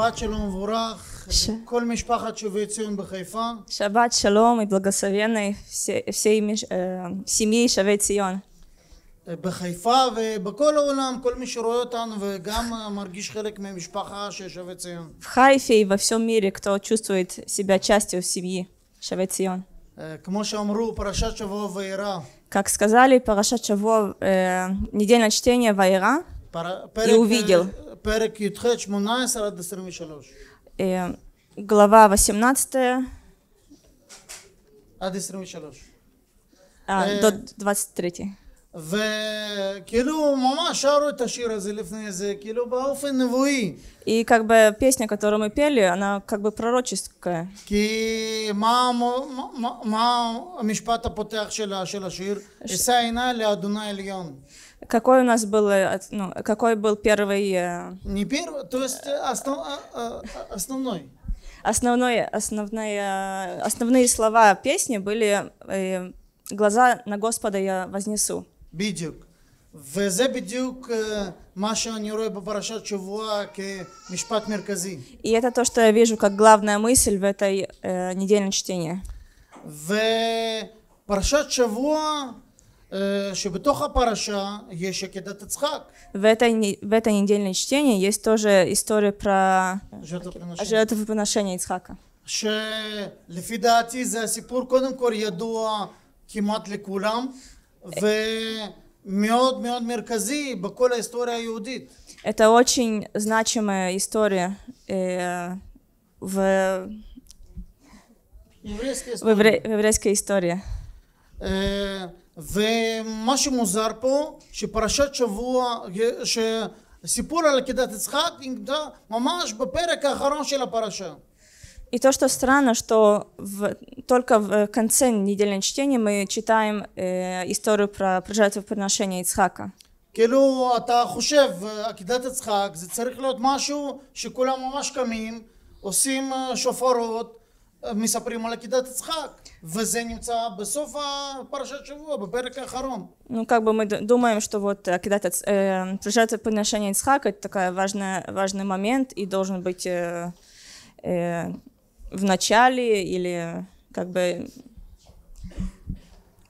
שבת שלום ומבורך ש- כל משפחת שובי ציון בחיפה. Шаббат шалом и благословенный все- всей миш- э, семьи Шавей Цион. בחיפה ובכל העולם, כל מי שרואה אותנו וגם מרגיש חלק ממשפחה של שבי ציון. В Хайфе и во всем мире, кто чувствует себя частью семьи Шавей Цион. אה, כמו שאמרו, פרשת שבוע וירא, Как сказали, Парашат Шаво, э, недельное чтение Ваера, פר- И увидел. אה, פרק י"ח 18 עד 23. э, глава 18 עד 23. а, Э. до 23. וכאילו ממש שרו את השיר הזה לפני זה, כאילו באופן נבואי. И как бы песня, которую мы пели, она как бы пророческая. כי מה, המו- מה, מה המשפט הפותח של, ה- של השיר? אשא עיניי לאדוני עליון. Какой у нас был, э, от- ну, какой был первый, э, Не первый, то есть э, основ- а- а- а- основной. основной, основные, основные слова песни были э, «Глаза на Господа я вознесу». בדיוק. וזה בדיוק אה, מה שאני רואה בפרשת שבוע כמשפט מרכזי. И это то, что я вижу как главная мысль в этой э, недельном чтении. ופרשת שבוע, אה, שבתוך הפרשה יש עקדת יצחק. В этой, не- в этой недельном чтении есть тоже история про жертвоприношение. жертвоприношение Ицхака. שלפי דעתי זה הסיפור קודם כל ידוע כמעט לכולם ומאוד מאוד מרכזי בכל ההיסטוריה היהודית. Это очень значимая история э, в, еврейская в, история. евре- в еврейской истории. אה, ומה שמוזר פה שפרשת שבוע שסיפור על עקדת יצחק נמצא ממש בפרק האחרון של הפרשה. И то, что странно, что в- только в конце недельного чтения мы читаем э, историю про, про жертвоприношение Ицхака. כאילו אתה חושב עקדת יצחק זה צריך להיות משהו שכולם ממש קמים עושים אה, שופרות אה, מספרים על עקדת יצחק וזה נמצא בסוף הפרשת שבוע בפרק האחרון Ну, как бы мы д- думаем, что вот э, когда это э, про жертвоприношение Ицхака, это такой важный, важный момент и должен быть э, э, в начале или как бы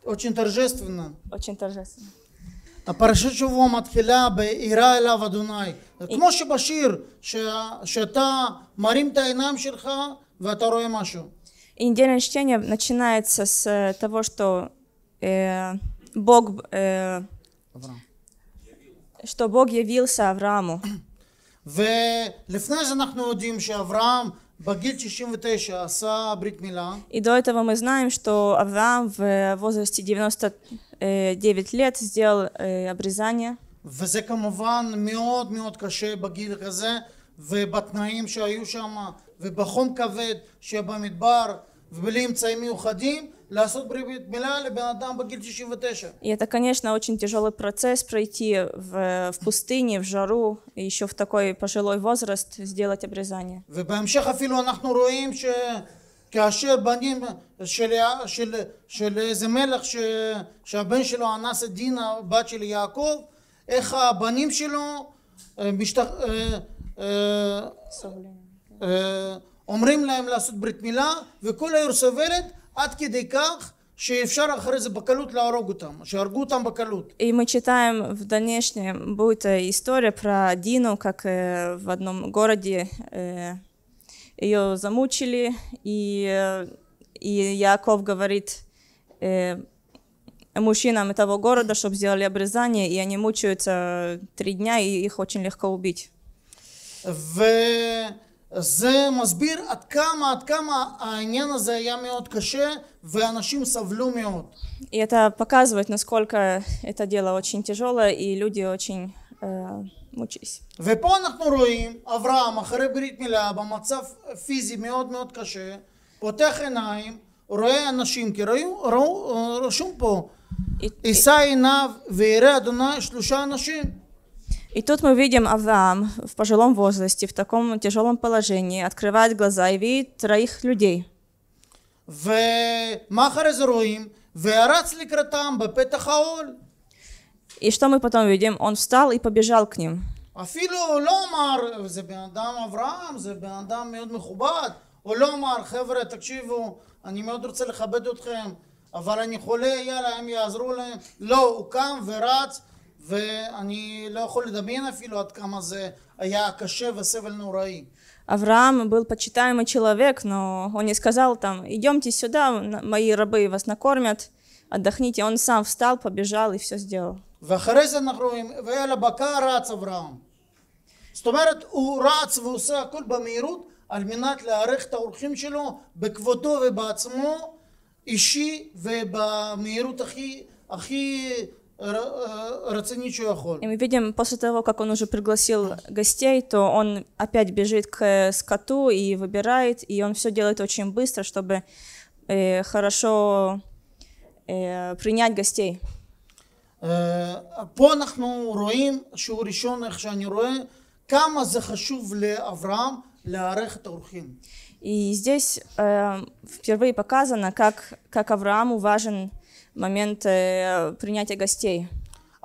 очень торжественно очень торжественно. הפרשת שבוע מתחילה ב"ירא אליו אדוני" כמו שבשיר ש... שאתה מרים את העיניים שלך ואתה רואה משהו И недельное чтение начинается с э, того, что э, Бог, э, что Бог явился Аврааму. ולפני זה אנחנו יודעים שאברהם בגיל 69 עשה ברית מילה И до этого мы знаем, что Авраам в возрасте 99 лет сделал э, обрезание. וזה כמובן מאוד מאוד קשה בגיל כזה ובתנאים שהיו שם ובחום כבד שהיה במדבר ובלי אמצעים מיוחדים לעשות ברית מילה לבן אדם בגיל 99 И это, конечно, очень тяжелый процесс пройти в, в пустыне, в жару, и еще в такой пожилой возраст сделать обрезание. ובהמשך אפילו אנחנו רואים שכאשר בנים של, של, של איזה מלך ש, שהבן שלו אנס את דינה בת של יעקב איך הבנים שלו אה, משתח... אה, אה, אה, אומרים להם לעשות ברית מילה וכל העיר סובלת עד כדי כך שאפשר אחרי זה בקלות להרוג אותם, שהרגו אותם בקלות. И мы читаем в дальнейшем, будет э, история про Дину, как э, в одном городе э, ее замучили, и, э, и Яков говорит э, мужчинам этого города, чтобы сделали обрезание, и они мучаются три дня, и их очень легко убить. זה מסביר עד כמה, עד כמה העניין הזה היה מאוד קשה ואנשים סבלו מאוד. И это показывает, насколько это дело очень тяжелое и люди очень э, мучились. ופה אנחנו רואים, אברהם אחרי ברית מילה במצב פיזי מאוד מאוד קשה, פותח עיניים, רואה אנשים, כי ראו, ראו, רשום פה, יישא עיניו ויראה אדוני שלושה אנשים. и тут мы видим Авраам в пожилом возрасте, в таком тяжелом положении, открывает глаза и видит троих людей. ומה אחרי זה רואים? ורץ לקראתם בפתח האוהל И что мы потом видим? Он встал и побежал к ним. אפילו הוא לא אמר, זה בן אדם אברהם, זה בן אדם מאוד מכובד, הוא לא אמר, חבר'ה, תקשיבו, אני מאוד רוצה לכבד אתכם, אבל אני חולה, יאללה, הם יעזרו להם. לא, הוא קם ורץ, ואני לא יכול לדמיין אפילו עד כמה זה היה קשה וסבל נוראי. Авраам был почитаемый человек, но он не сказал там, идемте сюда, на- мои рабы вас накормят, отдохните. Он сам встал, побежал и все сделал. ואחרי זה אנחנו רואים, ואל הבקר רץ אברהם. זאת אומרת, הוא רץ ועושה הכל במהירות על מנת לארח את האורחים שלו בכבודו ובעצמו, אישי ובמהירות הכי, הכי ר- רצינית שהוא יכול. И мы видим, после того, как он уже пригласил гостей, то он опять бежит к скоту и выбирает, и он все делает очень быстро, чтобы э, хорошо э, принять гостей. אה, פה אנחנו רואים שהוא ראשון, איך שאני רואה, כמה זה חשוב לאברהם לארח את האורחים. И здесь э, впервые показано, как, как Аврааму важен момент э, принятия гостей.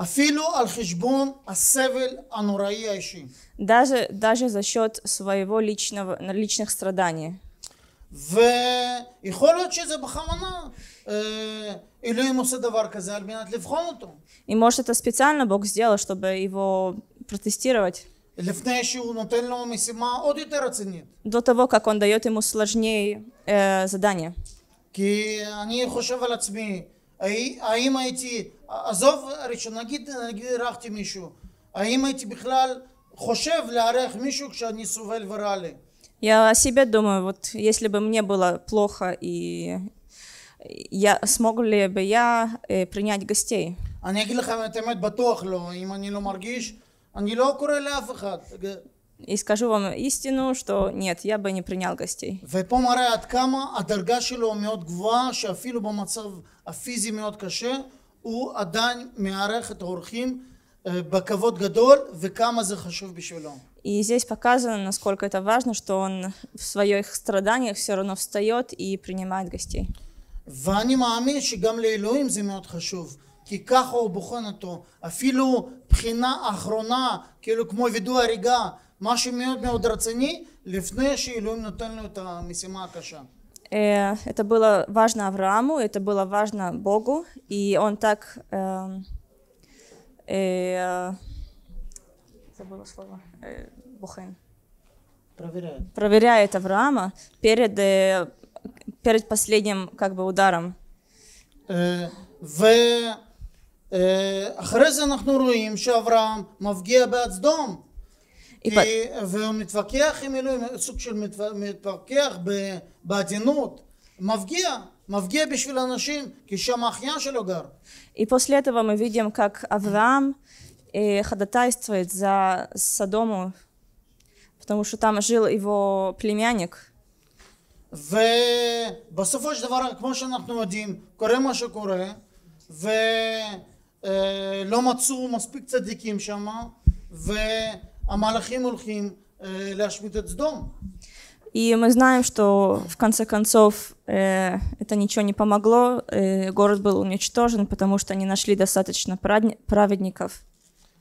אפילו על חשבון הסבל הנוראי האישי. Даже, даже за счет своего личного, личных страданий. ויכול להיות שזה בכוונה אה, אלוהים עושה דבר כזה על מנת לבחון אותו И может это специально Бог сделал, чтобы его протестировать. לפני שהוא נותן לו משימה עוד יותר רצינית до того, как он дает ему сложнее э, задание. כי אני חושב על עצמי האי- האם הייתי עזוב ראשון נגיד נגיד אירחתי מישהו האם הייתי בכלל חושב לארח מישהו כשאני סובל ורע לי Я о себе думаю, вот если бы мне было плохо, и я смог ли бы я э, принять гостей? אני אגיד לכם את האמת בטוח לא אם אני לא מרגיש אני לא קורא לאף אחד И скажу вам истину, что нет, я бы не принял гостей. ופה מראה עד כמה הדרגה שלו מאוד גבוהה שאפילו במצב הפיזי מאוד קשה הוא עדיין מארח את האורחים אה, בכבוד גדול וכמה זה חשוב בשבילו. И здесь показано, насколько это важно, что он в своих страданиях все равно встает и принимает гостей. ואני מאמין שגם לאלוהים זה מאוד חשוב כי ככה הוא בוחן אותו אפילו בחינה אחרונה כאילו כמו וידוא הריגה משהו מאוד מאוד רציני לפני שאלוהים נותן לו את המשימה הקשה. Э, Это было важно Аврааму, это было важно Богу, и он так эм, э, забыла слово э, бухен. проверяет. проверяет Авраама перед э, перед последним как бы ударом. אה, ואחרי זה אנחנו רואים שאברהם מפגיע בעד סדום И כי- по- והוא מתווכח עם אלוהים סוג של מתו- מתווכח ב- בעדינות מפגיע מפגיע בשביל אנשים כי שם האחיין שלו גר И после этого мы видим, как Авраам э, ходатайствует за Содому, потому что там жил его племянник. ובסופו של דבר כמו שאנחנו יודעים קורה מה שקורה ולא מצאו מספיק צדיקים שם והמלאכים הולכים אה, להשמיט את סדום И мы знаем, что в конце концов э, это ничего не помогло, э, город был уничтожен, потому что они нашли достаточно прадни- праведников.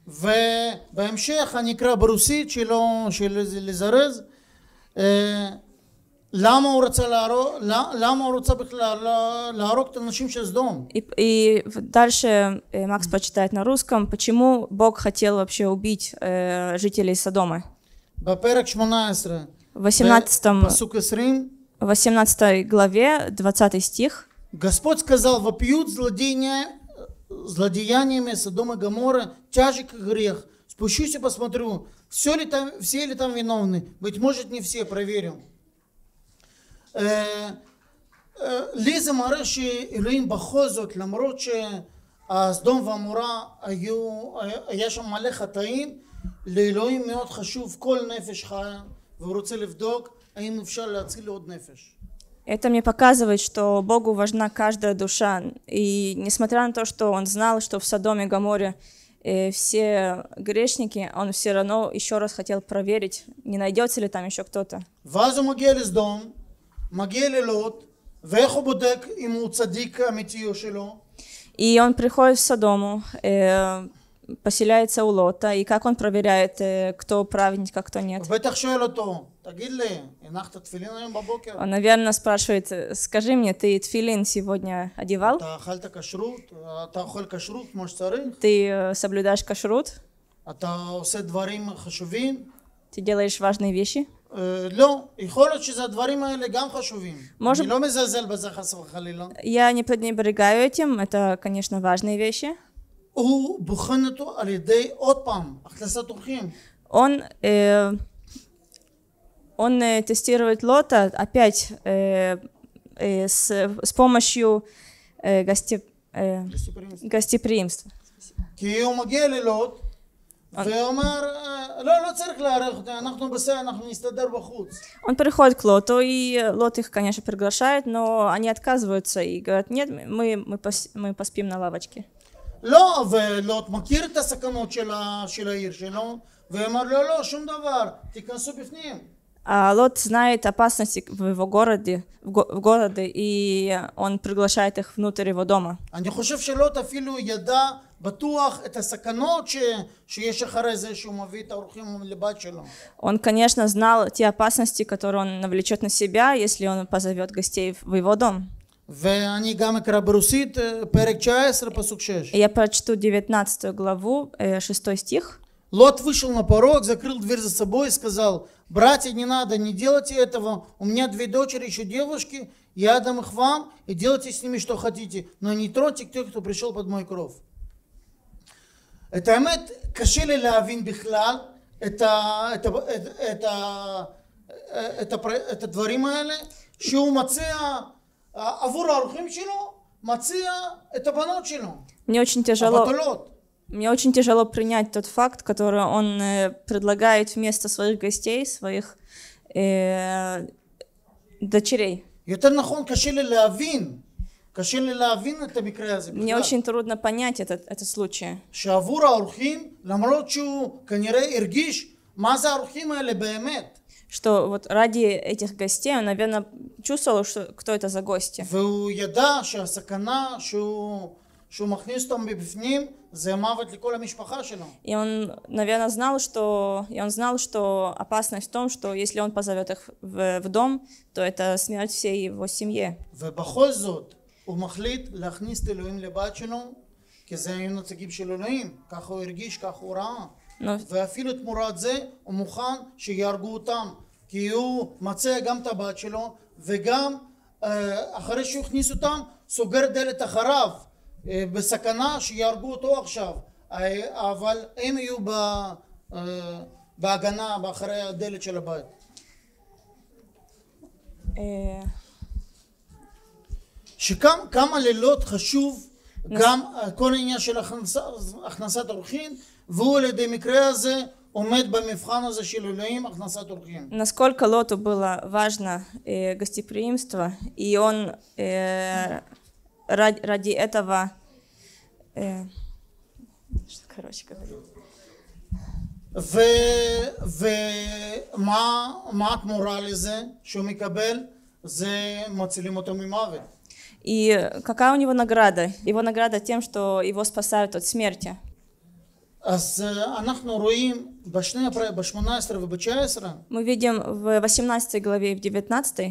ובהמשך אני אקרא ברוסית שלא, של לזרז אה, למה הוא רצה להרוג, למה הוא רוצה בכלל לה- להרוג את האנשים של סדום И, и в- дальше э, Макс прочитает на русском, почему Бог хотел вообще убить э, жителей Содома. בפרק 18 В 18, פסוק 20 в 18 главе, 20 стих, Господь сказал, вопьют злодеяния, злодеяниями Содома и Гоморра тяжек грех. Спущусь и посмотрю, все ли там, все ли там виновны. Быть может, не все, проверю. אה, אה, לי זה מראה שאלוהים בכל זאת, למרות שהסדום ועמורה היו, היה שם מלא חטאים, לאלוהים מאוד חשוב כל נפש חיה, והוא רוצה לבדוק האם אפשר להציל עוד נפש. это мне показывает, что Богу важна каждая душа. И несмотря на то, что он знал, что в Содоме и Гоморе э, все грешники, он все равно еще раз хотел проверить, не найдется ли там еще кто-то. ואז הוא מגיע לסדום, מגיע ללוט, ואיך הוא בודק אם הוא צדיק אמיתי או שלא? И он приходит в Содому, э, поселяется у Лота, и как он проверяет, э, кто праведник, а кто нет. הוא בטח שואל אותו, תגיד לי, הנחת תפילין היום בבוקר? Он, наверное, спрашивает, «Э, скажи мне, ты тфилин сегодня одевал? אתה אכלת כשרות? אתה אוכל כשרות כמו שצריך? Ты э, соблюдаешь кашрут? אתה עושה דברים חשובים? Ты делаешь важные вещи? לא, יכול להיות שהדברים האלה גם חשובים. Может... אני לא מזלזל בזה חס וחלילה. Я не пренебрегаю этим, это, конечно, важные вещи. הוא בוחן אותו על ידי, עוד Он, э, он э, тестирует лота опять э, э, с, с помощью э, гости, э, гостеприимства. гостеприимства. כי הוא מגיע "אה, לא, לא צריך לארח אותי, אנחנו בסדר, אנחנו נסתדר בחוץ. Он приходит к Лоту, и Лот их, конечно, приглашает, но они отказываются и говорят, нет, мы, мы, пос- мы поспим на лавочке. לא, ולוט מכיר את הסכנות של, ה, של העיר שלו, ואומר לו, לא, שום דבר, תיכנסו בפנים. А Лот знает опасности в его городе, в, го- в городе, и он приглашает их внутрь его дома. אני חושב שלוט אפילו ידע בטוח את הסכנות ש, שיש אחרי זה שהוא מביא את האורחים לבת שלו. Он, конечно, знал те опасности, которые он навлечет на себя, если он позовет гостей в в его дом. ואני גם אקרא ברוסית, אה, פרק 19, פסוק 6. И Я прочту 19 главу, э, 6 стих. Лот вышел на порог, закрыл дверь за собой и сказал, братья, не надо, не делайте этого, у меня две дочери, еще девушки, я дам их вам, и делайте с ними что хотите, но не троньте тех, кто пришел под мой кров. את האמת, קשה לי להבין בכלל את, ה, את, ה, את, את, ה, את, הפר- את הדברים האלה, שהוא מציע עבור האורחים שלו, מציע את הבנות שלו, Мне очень тяжело, הבתולות. мне очень тяжело принять тот факт, который он э, предлагает вместо своих гостей, своих э, дочерей. יותר נכון קשה לי להבין, קשה לי להבין את המקרה הזה Мне בכלל, очень трудно понять этот, этот случай. שעבור האורחים, למרות שהוא כנראה הרגיש מה זה האורחים האלה באמת, Что вот ради этих гостей он, наверное, чувствовал, что кто это за гости. והוא ידע שהסכנה שהוא, שהוא מכניס אותם מבפנים זה מוות לכל המשפחה שלו. И он, наверное, знал, что и он знал, что опасность в том, что если он позовет их в, в дом, то это смерть всей его семье. ובכל זאת הוא מחליט להכניס את אלוהים לבת שלו, כי זה היו נציגים של אלוהים, ככה הוא הרגיש, ככה הוא ראה. Но ואפילו תמורת זה הוא מוכן שיהרגו אותם. כי הוא מצא גם את הבת שלו וגם אה, אחרי שהוא הכניס אותם סוגר דלת אחריו אה, בסכנה שיהרגו אותו עכשיו. אה, אבל הם יהיו בהגנה מאחורי הדלת של הבית э, שכמה לילות חשוב גם אה, כל העניין של הכנסת, הכנסת אורחים והוא על ידי מקרה הזה עומד במבחן הזה של אלוהים הכנסת אורחים насколько Лоту было важно э, гостеприимство, и он э, ради, ради этого... э, что, короче говоря. ו, ומה מה התמורה לזה שהוא מקבל? זה מצילים אותו ממוות. И какая у него награда? Его награда тем, что его спасают от смерти. אז אה, אנחנו רואים בשני הפר... ב-18 וב-19 Мы видим в 18 главе и в 19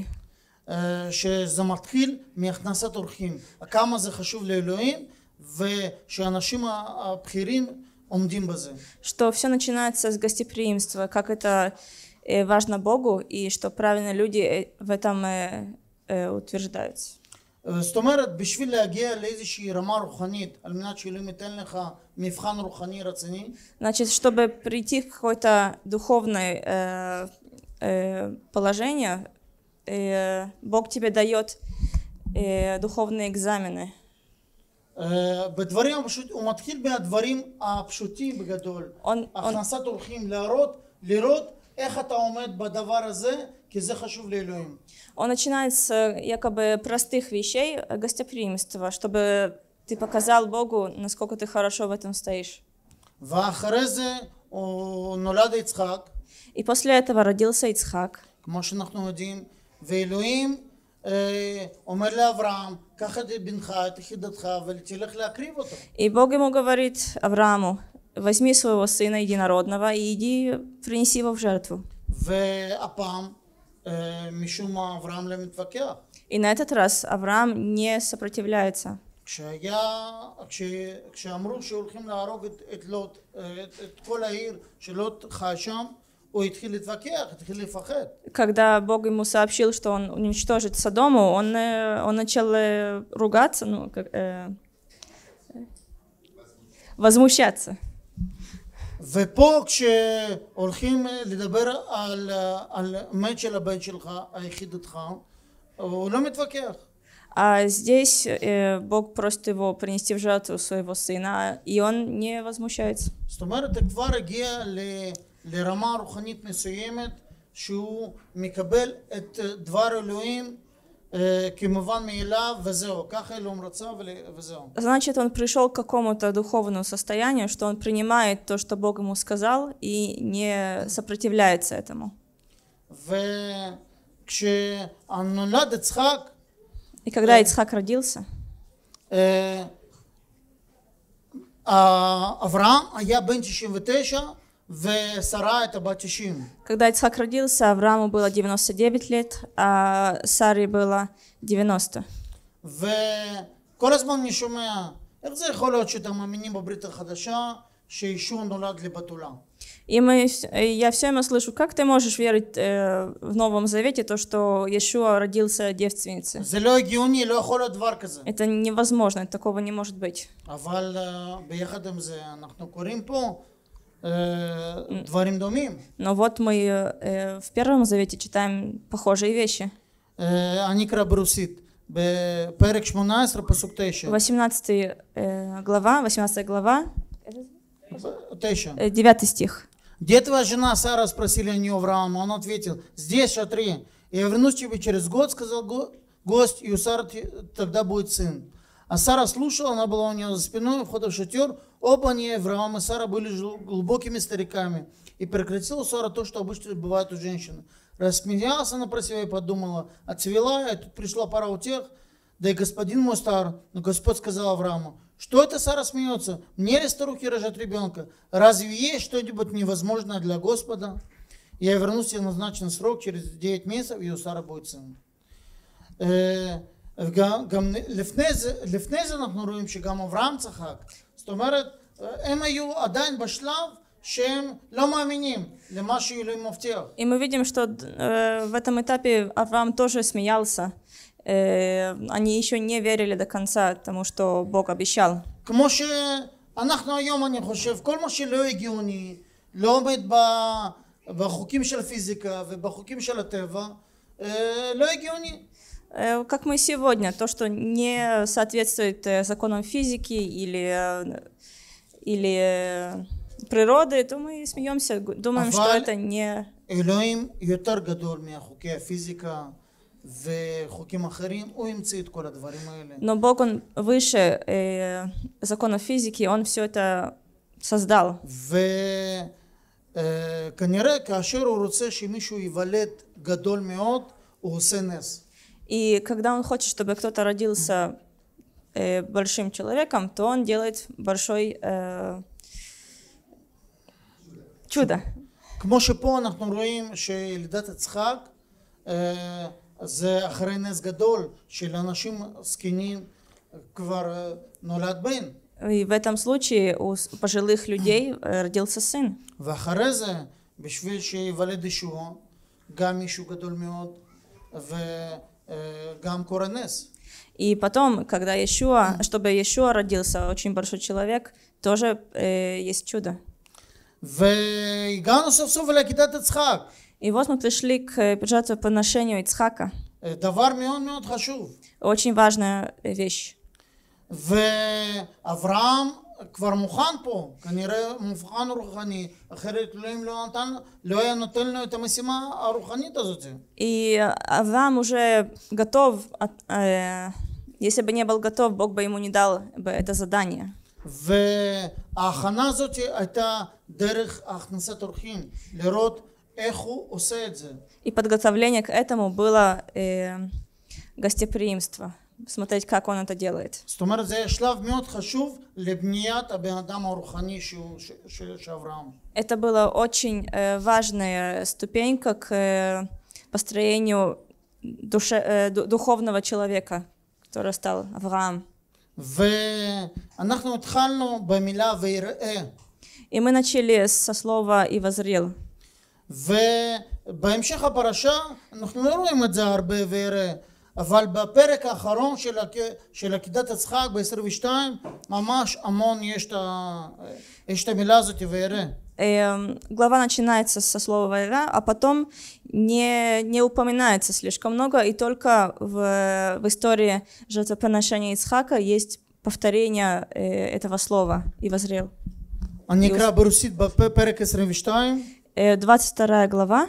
אה, שזה מתחיל מהכנסת אורחים. כמה זה חשוב לאלוהים ושאנשים הבכירים עומדים בזה. что все начинается с гостеприимства, как это э, важно Богу, и что правильно люди э, в этом э, э, утверждаются. אה, זאת אומרת, בשביל להגיע לאיזושהי רמה רוחנית, על מנת שאלוהים ייתן לך מבחן רוחני רציני, Значит, чтобы прийти к какое-то духовное э, э, положение, э, Бог тебе дает э, духовные экзамены. אה, בדברים הפשוט, הוא מתחיל מהדברים הפשוטים בגדול. Он, он, הכנסת אורחים, להראות, לראות איך אתה עומד בדבר הזה, כי זה חשוב לאלוהים. он начинает с э, якобы простых вещей э, гостеприимства, чтобы ты показал Богу, насколько ты хорошо в этом стоишь. ואחרי זה הוא נולד יצחק, И после этого родился Ицхак. כמו שאנחנו יודעים, ואלוהים אה, אומר לאברהם, קח את בנך, את יחידתך, ותלך להקריב אותו. И Бог ему говорит, Аврааму, возьми своего сына единородного и иди принеси его в жертву. והפעם אה, משום מה אברהם לא מתווכח. И на этот раз Авраам не сопротивляется. כשהיה, כש, כשאמרו שהולכים להרוג את, את לוט, אה, את, את כל העיר שלוט חי שם, הוא התחיל להתווכח, התחיל לפחד. Когда Бог ему сообщил, что он уничтожит Содому, он, э, он начал э, ругаться, ну, как, э, возмущаться. ופה כשהולכים לדבר על, על מת של הבן שלך, היחידתך, הוא לא מתווכח. А здесь э, Бог просит его принести в жертву своего сына, и он не возмущается. זאת אומרת, הוא כבר הגיע ל- לרמה רוחנית מסוימת שהוא מקבל את דבר אלוהים Значит, он пришел к какому-то духовному состоянию, что он принимает то, что Бог ему сказал, и не сопротивляется этому. И когда Ицхак родился, Авраам, а я бен 99, ושרה הייתה בת 90. когда Ицхак родился, Аврааму было 99 лет, а Саре было 90. וכל הזמן אני שומע, איך זה יכול להיות שאתם מאמינים בברית החדשה שישוע נולד לבתולה? И мы, вс- и я все время слышу, как ты можешь верить э, в Новом Завете то, что Иешуа родился девственницей? זה לא הגיוני, לא יכול להיות דבר כזה. Это невозможно, такого не может быть. Э, дворим домим. Но вот мы э, в Первом Завете читаем похожие вещи. Э, Аникра брусит. 18 э, глава, 18 глава, 9 стих. Где твоя жена Сара, спросили они Авраама. Он ответил, здесь шатри. Я вернусь тебе через год, сказал гость, и у Сары тогда будет сын. А Сара слушала, она была у нее за спиной, входа в шатер, Оба они, Авраам и Сара, были жил- глубокими стариками. И прекратила Сара то, что обычно бывает у женщины. Рассмеялась она про себя и подумала, отцвела, и тут пришла пора у тех, да и господин мой стар. Но Господь сказал Аврааму, что это Сара смеется? Мне ли старухи рожать ребенка? Разве есть что-нибудь невозможное для Господа? Я вернусь в назначенный срок, через 9 месяцев, и у Сары будет сын. אה, וגם גם לפני זה, לפני זה אנחנו רואים שגם אברהם צחק. זאת אומרת, אה, הם היו עדיין בשלב שהם לא מאמינים למה שאלוהים מבטיח. И мы видим, что э, в этом этапе Авраам тоже смеялся. Э, они еще не верили до конца тому, что Бог обещал. כמו שאנחנו היום, אני חושב, כל מה שלא הגיוני, לא עומד ב- בחוקים של הפיזיקה ובחוקים של הטבע, אה, לא הגיוני. Э, Как мы сегодня, то, что не соответствует э, законам физики или, э, или э, природы, то мы смеемся, г- думаем, что אבל- это не... אלוהים יותר גדול מחוקי הפיזיקה וחוקים אחרים, הוא המציא את כל הדברים האלה. Но Бог, Он выше э, законов физики, Он все это создал. וכנראה כאשר הוא רוצה שמישהו ייוולד גדול מאוד, הוא עושה נס. И когда Он хочет, чтобы кто-то родился э, большим человеком, то Он делает большой э, чудо. כמו שפה אנחנו רואים שלידת יצחק אה, זה אחרי נס גדול שלאנשים זקנים כבר אה, נולד בן. И в этом случае у с- пожилых людей э, родился сын. ואחרי זה, בשביל שייוולד ישוע, גם מישהו גדול מאוד וגם קורא נס. И потом, когда Иешуа, чтобы Иешуа родился, очень большой человек, тоже э, есть чудо. והגענו סוף סוף לעקידת יצחק. И вот мы пришли к жертвоприношению Ицхака. אה, דבר מאוד מאוד חשוב. Очень важная э, вещь. ואברהם כבר מוכן פה, כנראה מוכן רוחני, אחרת אלוהים לא, נתן, לא היה נותן לו את המשימה הרוחנית הזאת. И Авраам уже готов, от- э, если бы не был готов, Бог бы ему не дал бы это задание. וההכנה הזאת הייתה דרך הכנסת אורחים, לראות איך הוא עושה את זה. И подготовление к этому было э, гостеприимство. смотреть, как он это делает. זאת אומרת זה שלב מאוד חשוב לבניית הבן אדם הרוחני שהוא, ש, ש, של אברהם. Это была очень э, важная ступенька к э, построению душе, э, ду- духовного человека, который стал Авраам. ואנחנו התחלנו במילה ויראה И мы начали со слова «и возрел». ובהמשך הפרשה אנחנו לא רואים את זה הרבה ויראה אבל בפרק האחרון של, הק... של עקידת יצחק ב-22 ממש המון יש את, ה... יש את המילה הזאת ויראה Эм, глава начинается со слова «вайра», а потом не, не упоминается слишком много, и только в, в истории жертвоприношения Ицхака есть повторение э, этого слова «и возрел». אני אקרא ברוסית בפרק 22 Э, 22 глава,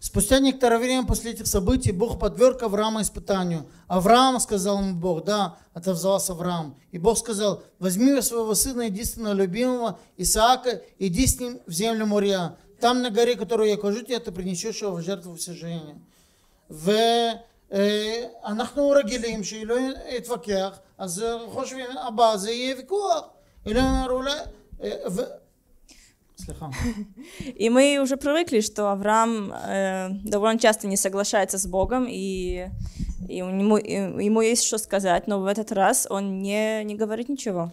Спустя некоторое время после этих событий Бог подверг Авраама испытанию. Авраам, сказал ему Бог, да, отозвался Авраам. И Бог сказал, возьми своего сына, единственного любимого, Исаака, иди с ним в землю Мория. Там на горе, которую я укажу тебе, ты принесешь его в жертву всесожжения. ואנחנו רגילים שאלוהים יתווכח, אז חושבים, הבא זה יהיה ויכוח. אלוהים אומר אולי... ו... סליחה. и мы уже привыкли, что Авраам э, довольно часто не соглашается с Богом, и, и у него, и ему есть что сказать, но в этот раз он не, не говорит ничего.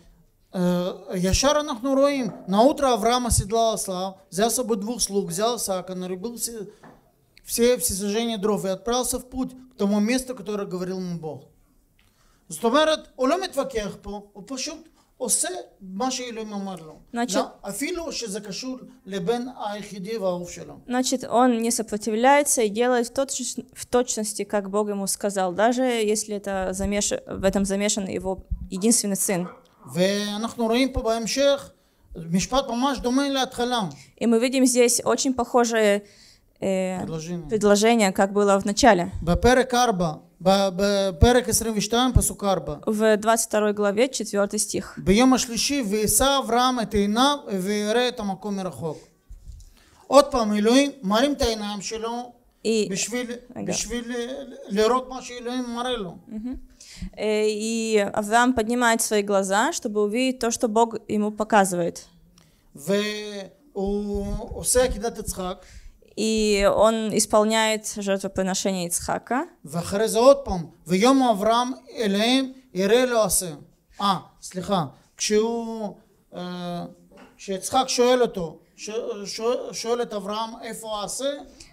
Э, ישר אנחנו רואים, на утро Авраам оседлал осла, взял с собой двух слуг, взял Исаака, нарубил все, все всесожжения дров и отправился в путь к тому месту, которое говорил ему Бог. זאת אומרת, הוא לא מתווכח פה, הוא פשוט עושה מה שאלוהים אומר לו. значит- לא, אפילו שזה קשור לבן היחידי והאהוב שלו. Значит, он не сопротивляется и делает в, точ- в точности, как Бог ему сказал, даже если это замеш... в этом замешан его единственный сын. ואנחנו רואים פה בהמשך משפט ממש דומה להתחלה. И мы видим здесь очень похожее э, предложение. предложение, как было в начале. בפרק 4, ב- בפרק 22, פסוק 4. В 22 главе, 4 стих. ביום השלישי ויישא אברהם את עיניו ויראה את המקום מרחוק. עוד פעם אלוהים מרים את העיניים שלו И, בשביל, רגע. בשביל לראות מה שאלוהים מראה לו. э, и Авраам поднимает свои глаза, чтобы увидеть то, что Бог ему показывает. והוא עושה עקידת יצחק И он исполняет жертвоприношение Ицхака. ואחרי זה עוד פעם ויום אברהם אליהם יראה לו עשה. אה סליחה כשהוא אה, כשיצחק שואל אותו ש- שואל- שואל את אברהם איפה העשה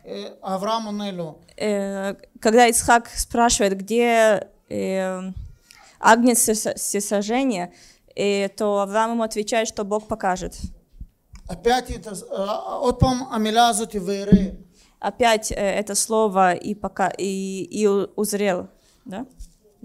אה, אברהם עונה לו Э, когда Ицхак спрашивает, где э, агнец всеса- всесожжения, э, то Авраам ему отвечает, что Бог покажет. опять это, э, עוד פעם המילה הזאת ויראה Опять э, это слово и, пока, и, и у- узрел. Да?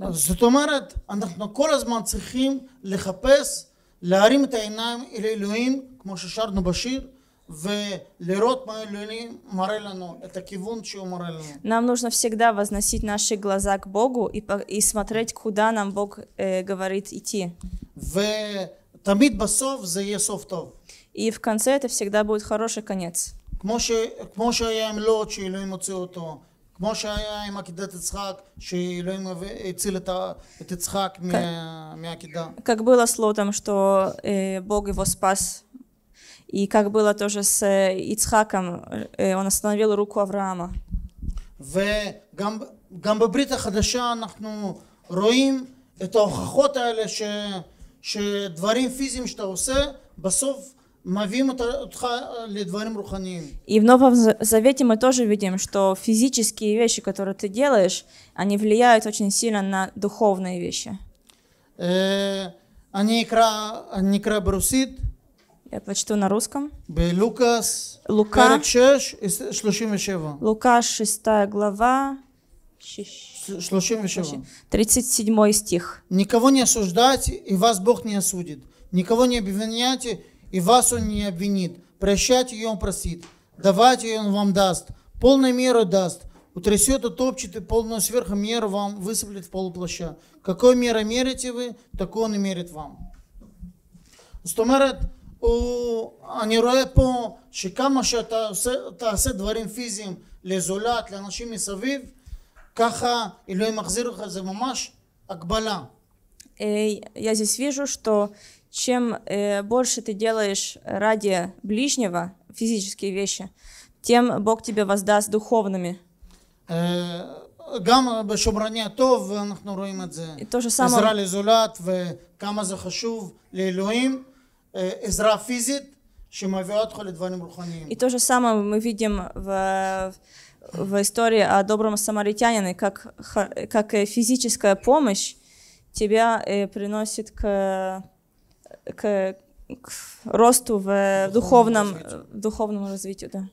זאת אומרת אנחנו כל הזמן צריכים לחפש להרים את העיניים אל אלוהים כמו ששרנו בשיר ולראות מה אלוהים מראה לנו את הכיוון שהוא מראה לנו Нам нужно всегда возносить наши глаза к Богу и, по- и смотреть, куда нам Бог э, говорит идти. ותמיד בסוף זה יהיה סוף טוב И в конце это всегда будет хороший конец. כמו, ש, כמו שהיה עם לוט שאלוהים הוציא אותו כמו שהיה עם עקידת יצחק שאלוהים הביא- הציל את, ה- את יצחק מה, מהעקידה Как было с Лотом, что э, Бог его спас. И как было тоже с э, Ицхаком, э, он остановил руку Авраама. וגם גם בברית החדשה אנחנו רואים את ההוכחות האלה ש, שדברים פיזיים שאתה עושה בסוף И в Новом Завете мы тоже видим, что физические вещи, которые ты делаешь, они влияют очень сильно на духовные вещи. Э, Я прочту на русском. Лука, 37. Лука 6 глава, 37. 37 стих. Никого не осуждайте, и вас Бог не осудит. Никого не обвиняйте, и вас Он не обвинит. Прощайте, и Он простит. Давайте, и Он вам даст. Полной меру даст. Утрясет, утопчет, и полную сверху меру вам высыплет в полуплаща. Какой мерой мерите вы, такой Он и мерит вам. זאת אומרת, הוא, אני רואה פה שכמה שאתה עושה, תעשה דברים פיזיים לזולת, לאנשים מסביב, ככה אלוהים מחזיר לך, זה ממש הקבלה. Э, Я здесь вижу, что чем э, больше ты делаешь ради ближнего физические вещи, тем Бог тебе воздаст духовными. אה, גם בשומרני הטוב אנחנו רואים את זה. И то же עזרה самое, לזולת וכמה זה חשוב לאלוהים. אה, עזרה פיזית שמביאה אותך לדברים רוחניים. и то же самое мы видим в, в истории о добром самаритянине, как, ха- как э, физическая помощь тебя э, приносит к, к, к росту в духовном, развитию. в духовном развитию. Да.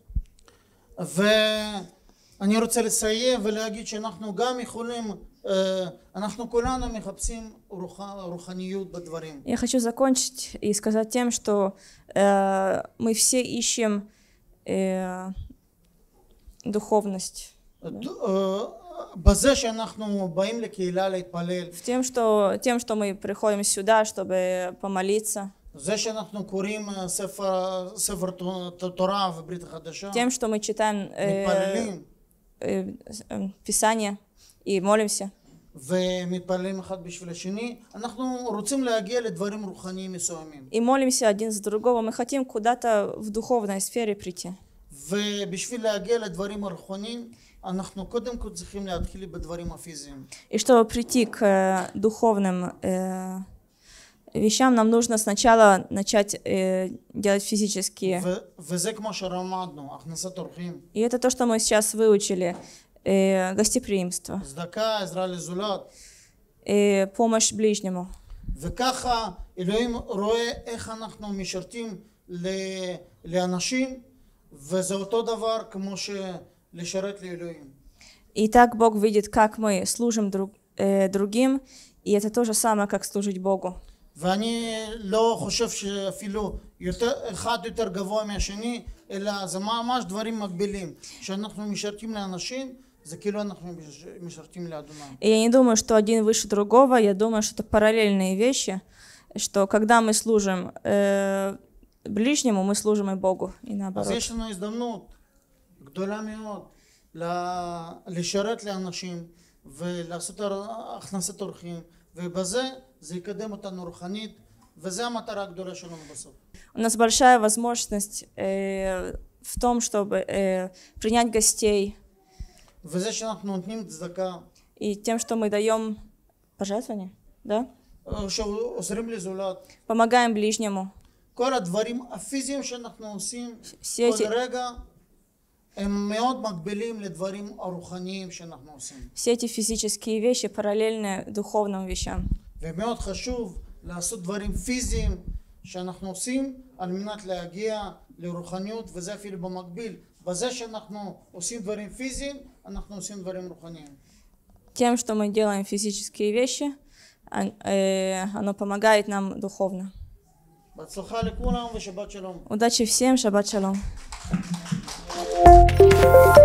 ואני רוצה לסיים ולהגיד שאנחנו גם יכולים, אה, אנחנו כולנו מחפשים רוח, רוחניות בדברים. Я хочу закончить и сказать тем, что э, мы все ищем э, духовность. ד- אה, בזה שאנחנו באים לקהילה להתפלל, В тем, что, тем, что мы приходим сюда, чтобы помолиться, זה שאנחנו קוראים אה, ספר, ספר ת- תורה וברית החדשה, тем, что мы читаем э, מתפללים э, э, Писание и молимся, ומתפללים אחד בשביל השני, אנחנו רוצים להגיע לדברים רוחניים מסוימים. и молимся один за другого, мы хотим куда-то в духовной сфере прийти. ובשביל להגיע לדברים הרוחניים, אנחנו קודם כל צריכים להתחיל בדברים הפיזיים. И чтобы прийти к э, духовным э, вещам, нам нужно сначала начать э, делать физические. ו- וזה כמו שלמדנו, הכנסת אורחים, И это то, что мы сейчас выучили. э, гостеприимство, צדקה, עזרה לזולת. э, помощь ближнему. וככה אלוהים רואה איך אנחנו משרתים ל- לאנשים, וזה אותו דבר כמו שלשרת לאלוהים. И так Бог видит, как мы служим друг, э, другим, и это то же самое, как служить Богу. ואני לא חושב שאפילו יותר, אחד יותר גבוה מהשני, אלא זה ממש דברים מקבילים. כשאנחנו משרתים לאנשים, זה כאילו אנחנו מש- משרתים לאדוני. И я не думаю, что один выше другого, я думаю, что это параллельные вещи, что когда мы служим э, ближнему, мы служим и Богу, и אז наоборот. יש לנו הזדמנות גדולה מאוד ל- לשרת לאנשים ולעשות הר- הכנסת אורחים, ובזה זה יקדם אותנו רוחנית, וזו המטרה הגדולה שלנו בסוף. У нас большая возможность э, в том, чтобы э, принять гостей, וזה שאנחנו נותנים צדקה, и тем, что мы даем пожертвования, да? אה, שעוזרים לזולת, помогаем ближнему. כל הדברים הפיזיים שאנחנו עושים Все כל эти, רגע הם מאוד מקבילים לדברים הרוחניים שאנחנו עושים. все эти физические вещи параллельны духовным вещам. ומאוד חשוב לעשות דברים פיזיים שאנחנו עושים על מנת להגיע לרוחניות וזה אפילו במקביל בזה שאנחנו עושים דברים פיזיים אנחנו עושים דברים רוחניים Тем, что мы делаем физические вещи, он- э, оно помогает нам духовно. בהצלחה לכולם ושבת שלום Удачи всем, шаббат шалом. Thank you.